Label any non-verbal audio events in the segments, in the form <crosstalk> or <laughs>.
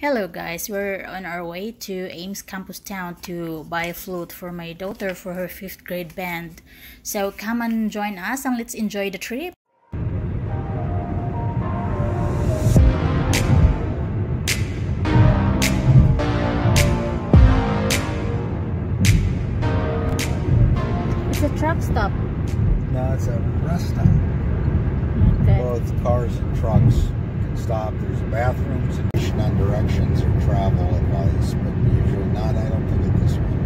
Hello guys, we're on our way to Ames Campus Town to buy a flute for my daughter for her 5th grade band. So come and join us and let's enjoy the trip. It's a truck stop. No, it's a rest stop. Okay. Both cars and trucks can stop. There's bathrooms and on directions or travel advice, but usually not. I don't think at this one.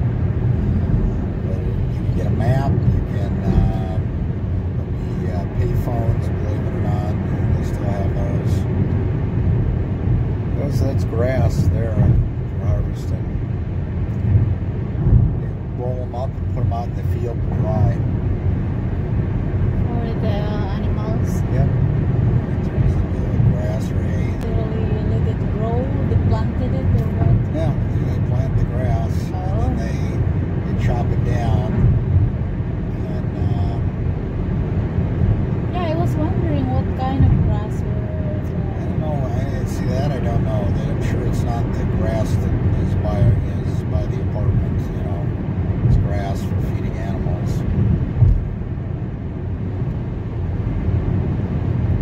But you can get a map. You can uh, be uh, pay phones. Believe it or not, they still have those. Those that's grass there for harvesting. You roll them up and put them out in the field to dry. For the animals. Yep. In terms of the grass or hay. Literally let it grow, they planted it or what? Yeah, they plant the grass and Oh. then they, they chop it down. And uh, Yeah, I was wondering what kind of grass I were don't know. I didn't see that. I don't know. I'm sure it's not the grass that is by is by the apartment. You know, it's grass for feeding animals.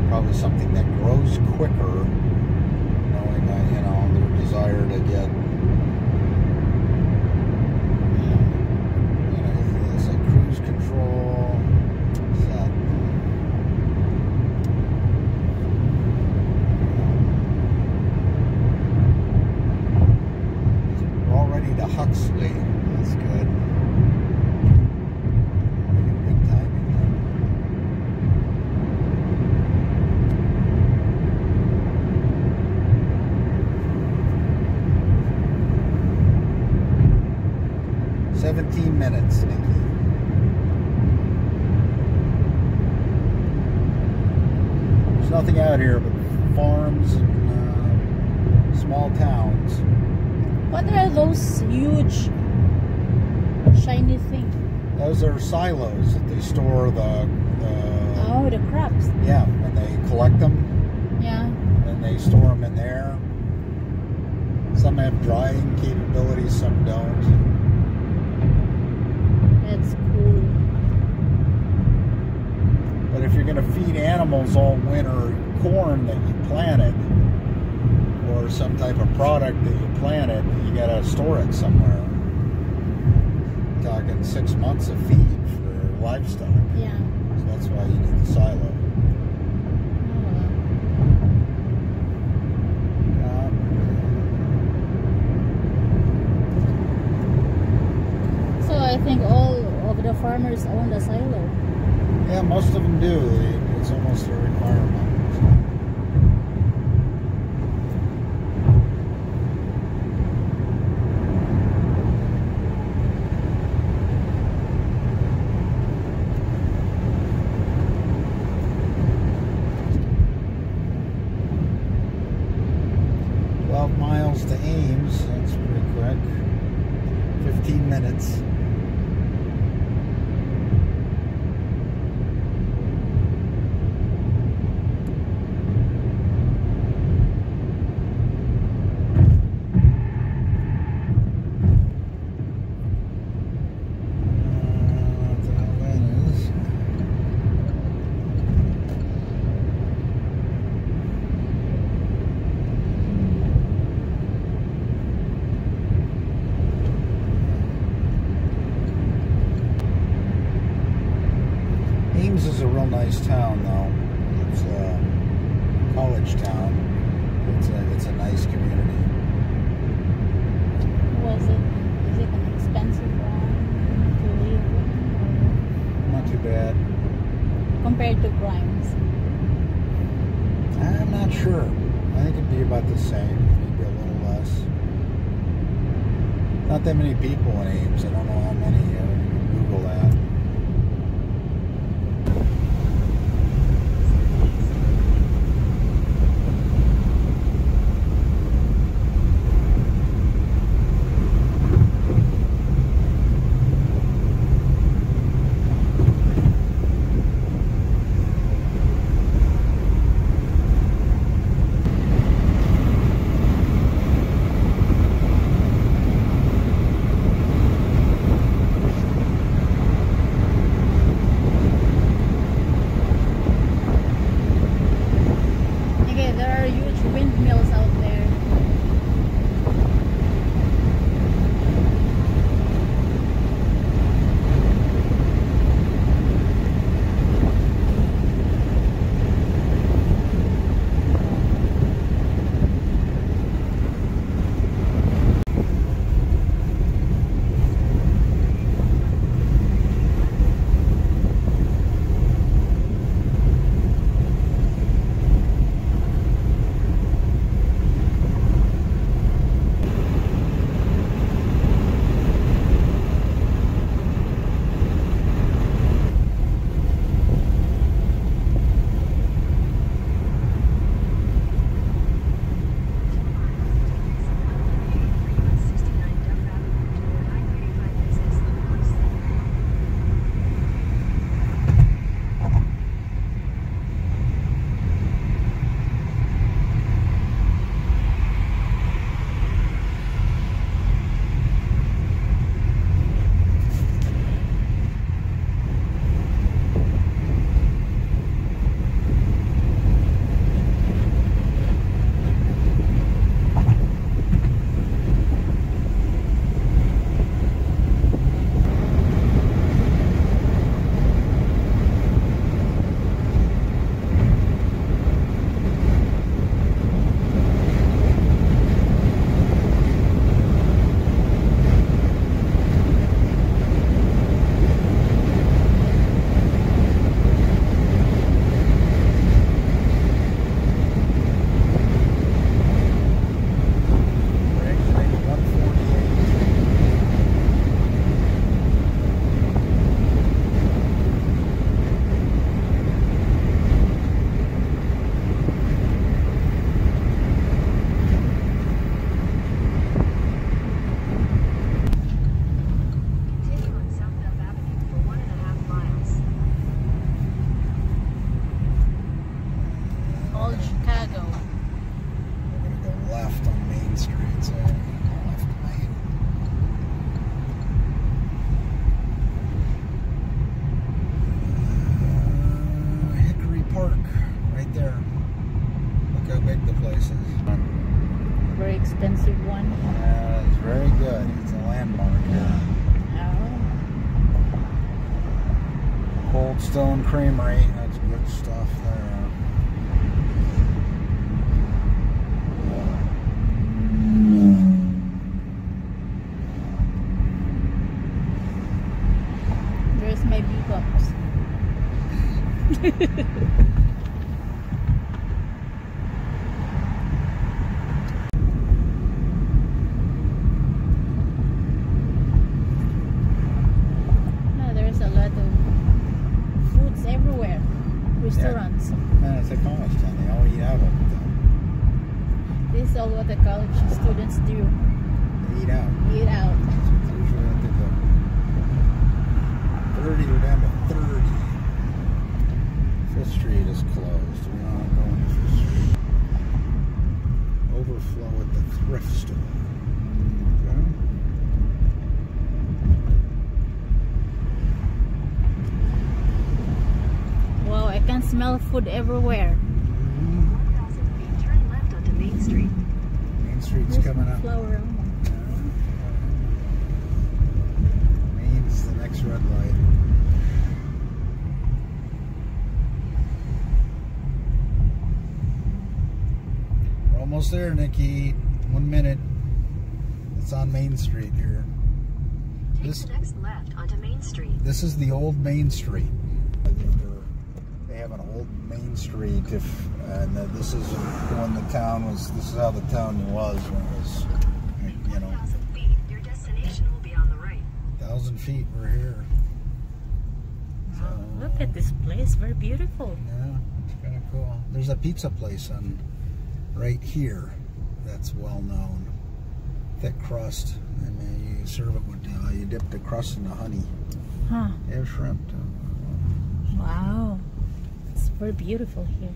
Probably something that grows quicker, knowing that you know their desire to get. You know, it's like cruise control. Is that, We're already to Huxley. That's good. Making good timing there. Seventeen minutes, Nikki. There's nothing out here but farms and uh, small towns. What are those huge shiny things? Those are silos that they store the, the Oh, the crops. yeah, when they collect them, Yeah. and they store them in there. Some have drying capabilities, some don't. That's cool. But if you're going to feed animals all winter corn that you planted, or some type of product that you planted, you got to store it somewhere. talking six months of feed for livestock. Yeah. So that's why you need the silo. Um, So I think all of the farmers own the silo. Yeah, most of them do. It's almost a requirement. Twelve miles to Ames. That's pretty quick. Fifteen minutes. Uh, what the hell that is. Ames is a real nice town, though. It's a college town. It's a, it's a nice community. Was it? Is it an expensive one to live in? Not too bad. Or compared to Grimes? I'm not sure. I think it'd be about the same, maybe a little less. Not that many people in Ames. I don't know how many. Uh, Stone Creamery. That's good stuff there. There's my B-box. Ah, there's a lot of foods everywhere. Restaurants. Man, it's a college town. They all eat out all the time. This is all what the college students do. They eat out. Eat out. That's usually what they do. 30, we're down to 30. Fifth Street is closed. We're not going to Fifth Street. Overflow at the thrift store. Okay. Wow, I can smell food everywhere. turn left onto Main Street. Main Street's There's coming up. flower. Main's the next red light. We're almost there, Nikki. One minute. It's on Main Street here. Take This- the next left onto Main Street. This is the old Main Street. Have an old Main Street. If and uh, this is when the town was. This is how the town was when it was. You know, 1,000 feet, your destination will be on the right. thousand feet. We're here. So, Look at this place, very beautiful. Yeah, it's kind of cool. There's a pizza place on right here that's well known. Thick crust, and then you serve it with uh, you dip the crust in the honey. Huh. Have shrimp too. Wow. Very beautiful here.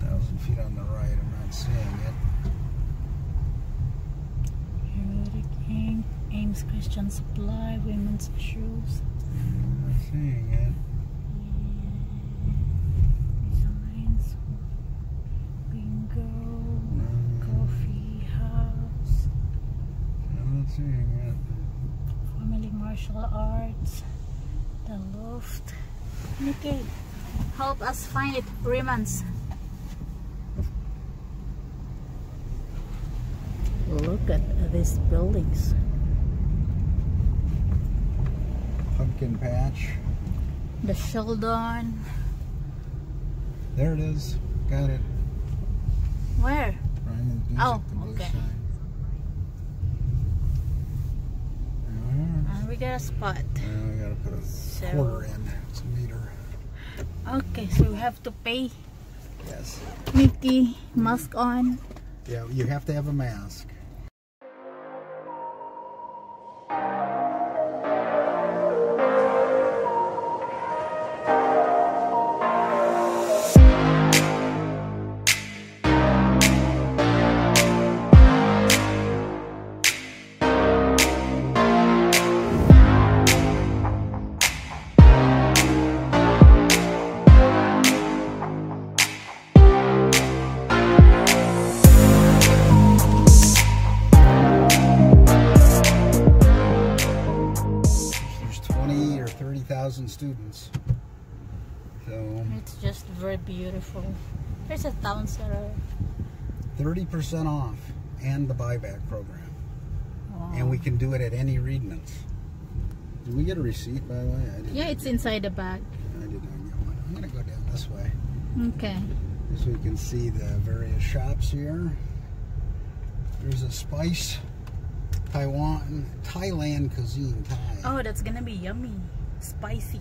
Thousand feet on the right. I'm not seeing it. Herodic King, Ames Christian Supply, women's shoes, I'm not seeing it. designs, bingo, Mm, coffee house, I'm not seeing it. family martial arts, the loft. Nikki, help us find it, Reimans. Look at these buildings. Pumpkin patch. The Sheldon. There it is. Got it. Where? Reiman's. Oh, the blue okay. sign. And uh, we got a spot. Now we gotta put a So- quarter in. It's a meter. Okay, so we have to pay. Yes. Mickey, mask on. Yeah, you have to have a mask. Beautiful. There's a town center. 30% off and the buyback program. Wow. And we can do it at any Reedmans. Did we get a receipt, by the way? I didn't. Yeah, it's inside the bag. I did not get one. I'm going to go down this way. Okay. So we can see the various shops here. There's a spice, Taiwan, Thailand cuisine Thai. Oh, that's gonna be yummy. Spicy.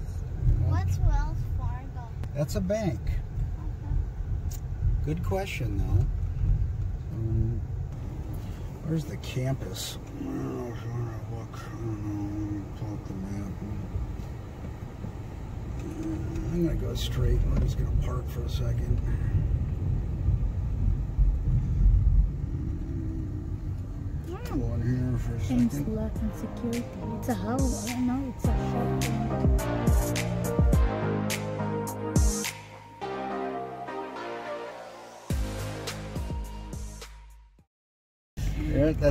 What's Wells Fargo? That's a bank. Good question, though. Um, where's the campus? If you wanna look, I don't know, let me pull up the map. Uh, I'm gonna go straight. We're just gonna park for a second. In here for a second. and security. It's a house. I don't know. It's a shop.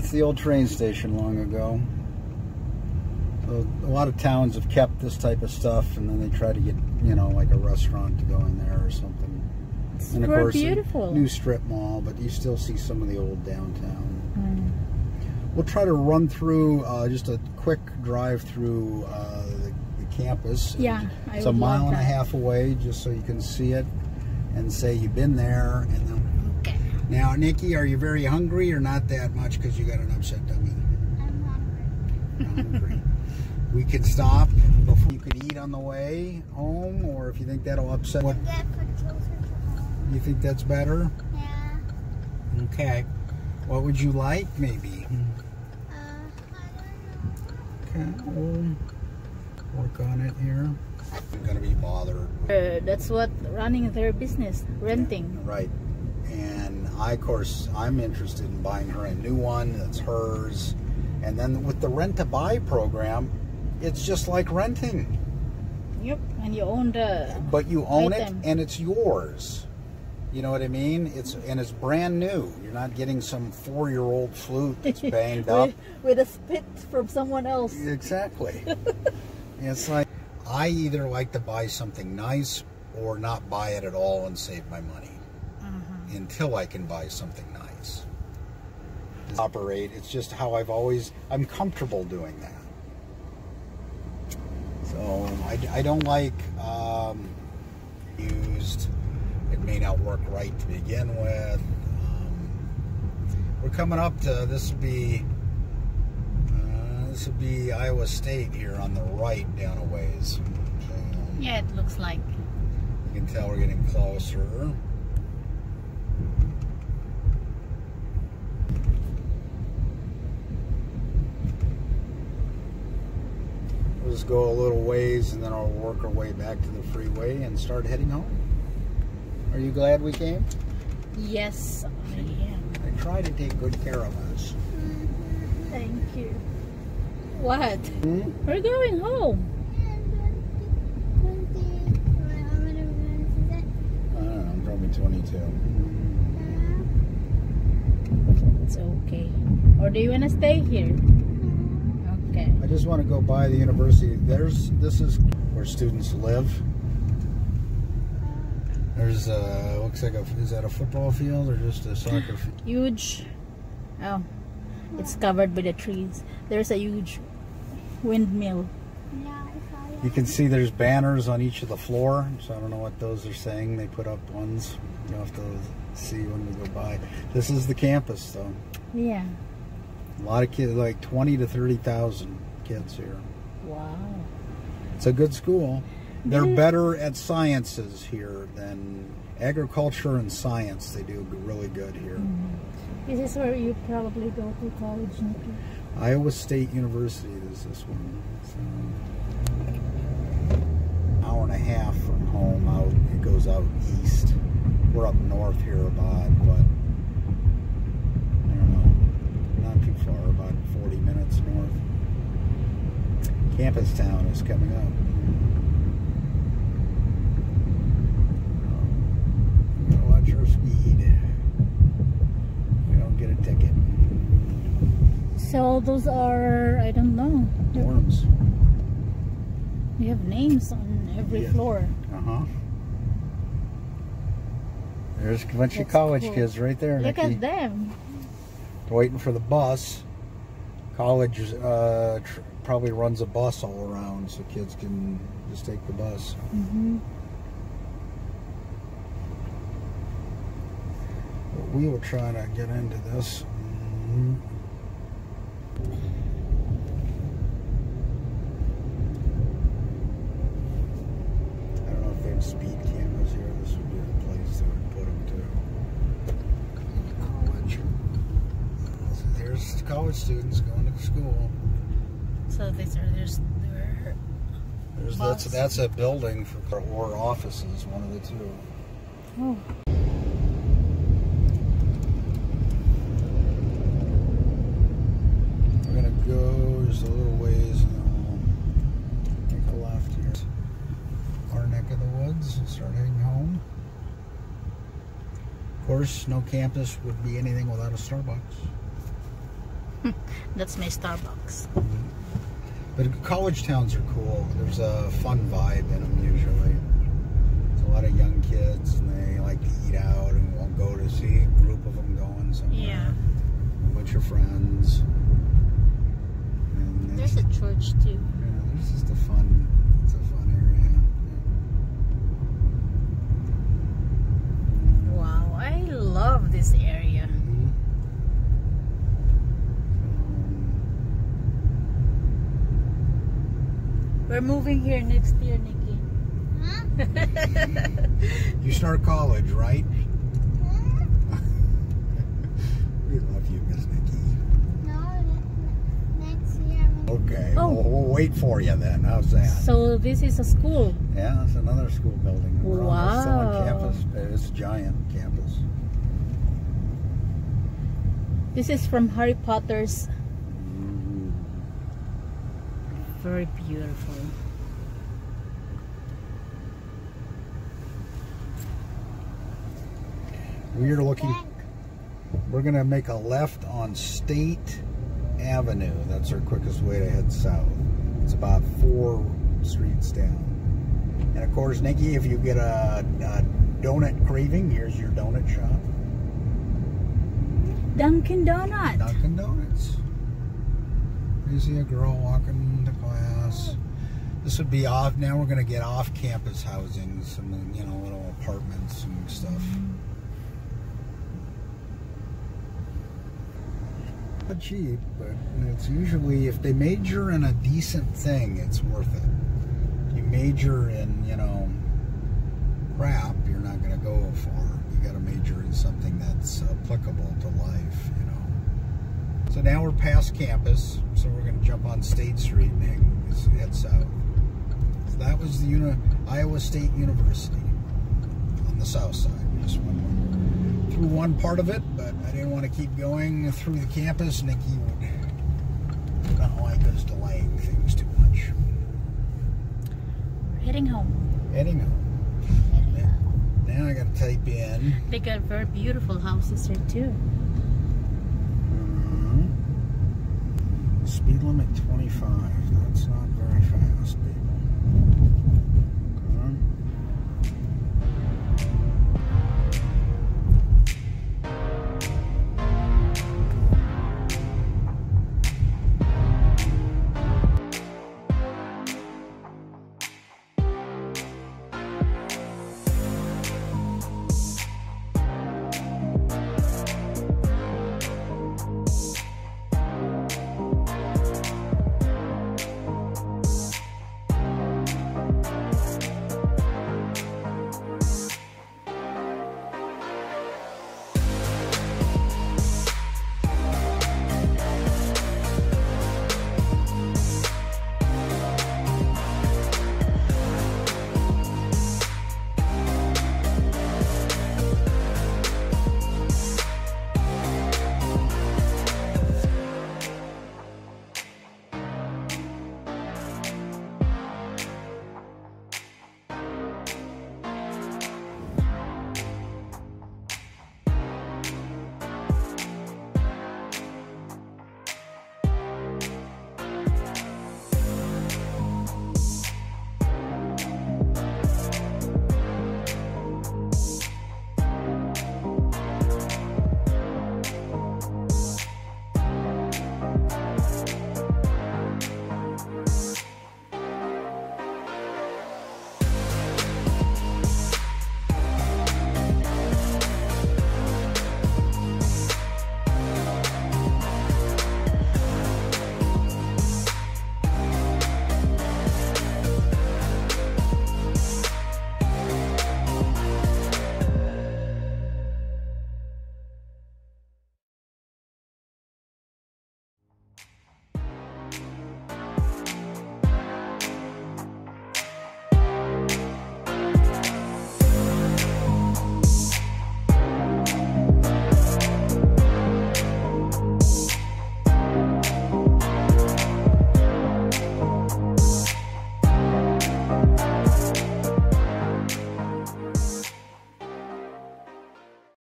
That's the old train station long ago. So a lot of towns have kept this type of stuff, and then they try to get, you know, like a restaurant to go in there or something. It's And of course, a beautiful. new strip mall, but you still see some of the old downtown. Mm. We'll try to run through uh, just a quick drive through uh, the, the campus. Yeah, I it's a mile and a half away, just so you can see it and say you've been there. And then. Now, Nikki, are you very hungry or not that much because you got an upset tummy? I'm hungry. You're hungry. we could stop before you could eat on the way home, or if you think that'll upset. What Get put closer to home. you think that's better? Yeah. Okay. What would you like, maybe? Uh, I don't know. Okay, we'll work on it here. I'm gonna be bothered. Uh, that's what running their business, renting. Right. I, of course, I'm interested in buying her a new one that's hers. And then with the rent to buy program, it's just like renting, Yep. And you own the. Uh, but you own Item. it and it's yours. You know what I mean? It's and it's brand new. You're not getting some four-year-old flute that's <laughs> banged up. with, with a spit from someone else. Exactly. <laughs> it's like I either like to buy something nice or not buy it at all and save my money until I can buy something nice. Operate. It's just how I've always. I'm comfortable doing that. So I, I don't like um, used. It may not work right to begin with. Um, we're coming up to this would be uh, this would be Iowa State here on the right down a ways. Um, Yeah, it looks like. you can tell we're getting closer. We'll just go a little ways and then I'll work our way back to the freeway and start heading home. Are you glad we came? Yes, I am. I try to take good care of us. Thank you. What? Hmm? We're going home. I don't know, probably 22. It's okay. Or do you want to stay here? I just want to go by the university. There's this is where students live. There's uh looks like a is that a football field or just a soccer field? Huge. Oh, it's covered by the trees. There's a huge windmill. You can see there's banners on each of the floor, so I don't know what those are saying. They put up ones. You'll have to see when we go by. This is the campus though. Yeah. A lot of kids, like 20 to 30,000 kids here. Wow. It's a good school. They're Mhm. better at sciences here than agriculture and science. They do really good here. This is where you probably go to college, Nikki. Iowa State University is this one. So, hour and a half from home out. It goes out east. We're up north here about, but I don't know, not too far, about 40 minutes north. Campus Town is coming up. Gotta watch our speed. We don't get a ticket. So those are, I don't know. Dorms. We have names on every Yeah. floor. Uh huh. There's a bunch of college cool. kids right there, Look Nikki. at them. Waiting for the bus. College uh, probably runs a bus all around so kids can just take the bus. hmm But we will try to get into this. Mhm. I don't know if they have speed cameras here. This would be place put. College. There's college students going to school. So are there's there. There's that's that's a building for or offices, one of the two. Oh. We're gonna go just a little ways take a left here. Our neck of the woods start heading home. Of course, no campus would be anything without a Starbucks. <laughs> That's my Starbucks. Mm-hmm. But college towns are cool. There's a fun vibe in them usually. There's a lot of young kids and they like to eat out and we'll go to see a group of them going somewhere. Yeah. A bunch of friends. And There's a church too. yeah, it's just a fun, it's a fun area. Wow, I love this area. We're moving here next year, Nikki. Um, <laughs> you start college, right? we love you, Miss Nikki. No, next year. Okay, Oh. we'll, we'll wait for you then. How's that? So this is a school. Yeah, it's another school building. We're on, we're on Wow. campus. It's a giant campus. This is from Harry Potter's. Very beautiful. We are looking. We're gonna make a left on State Avenue. That's our quickest way to head south. It's about four streets down. And of course, Nikki, if you get a, a donut craving, here's your donut shop, Dunkin' Donuts. Dunkin' Donuts. You see a girl walking to class. This would be off. Now we're gonna get off-campus housing, some you know little apartments and stuff. Not cheap, but it's usually if they major in a decent thing, it's worth it. You major in you know crap, you're not gonna go far. You got to major in something that's applicable to life, you know. So now we're past campus, so we're gonna jump on State Street and head- south. So that was the uni- Iowa State University on the south side. Just went through one part of it, but I didn't want to keep going through the campus. Nikki would not like us delaying things too much. We're heading home. Heading home. Now I gotta type in. They got very beautiful houses here too. Mhm. Speed limit 25. That's not very fast.